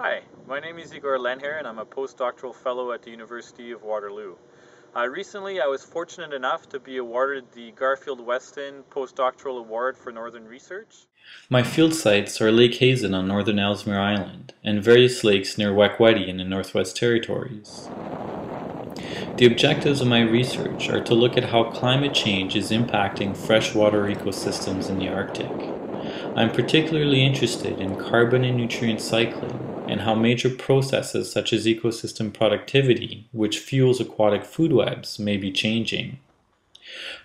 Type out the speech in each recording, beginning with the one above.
Hi, my name is Igor Lehnerr and I'm a postdoctoral fellow at the University of Waterloo. Uh, recently I was fortunate enough to be awarded the Garfield Weston Postdoctoral Award for Northern Research. My field sites are Lake Hazen on northern Ellesmere Island and various lakes near Wekweètì in the Northwest Territories. The objectives of my research are to look at how climate change is impacting freshwater ecosystems in the Arctic. I'm particularly interested in carbon and nutrient cycling and how major processes such as ecosystem productivity, which fuels aquatic food webs, may be changing.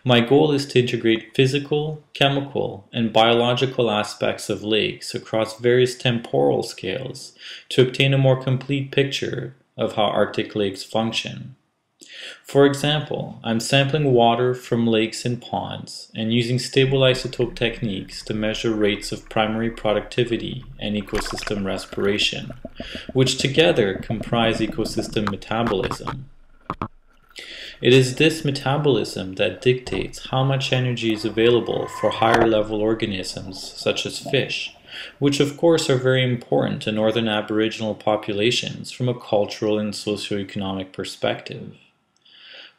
My goal is to integrate physical, chemical, and biological aspects of lakes across various temporal scales to obtain a more complete picture of how Arctic lakes function. For example, I'm sampling water from lakes and ponds and using stable isotope techniques to measure rates of primary productivity and ecosystem respiration, which together comprise ecosystem metabolism. It is this metabolism that dictates how much energy is available for higher level organisms such as fish, which of course are very important to northern aboriginal populations from a cultural and socioeconomic perspective.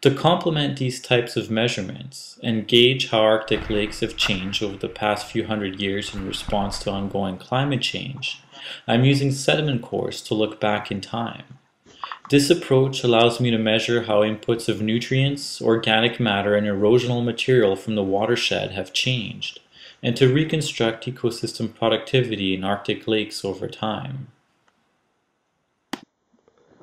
To complement these types of measurements and gauge how Arctic lakes have changed over the past few hundred years in response to ongoing climate change, I'm using sediment cores to look back in time. This approach allows me to measure how inputs of nutrients, organic matter, and erosional material from the watershed have changed, and to reconstruct ecosystem productivity in Arctic lakes over time.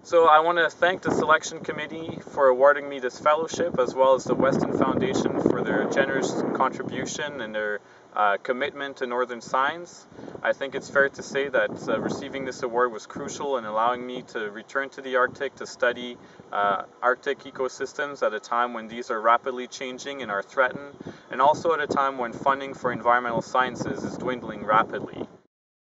So I want to thank the selection committee for awarding me this fellowship as well as the Weston Foundation for their generous contribution and their uh, commitment to Northern Science. I think it's fair to say that uh, receiving this award was crucial in allowing me to return to the Arctic to study uh, Arctic ecosystems at a time when these are rapidly changing and are threatened, and also at a time when funding for environmental sciences is dwindling rapidly.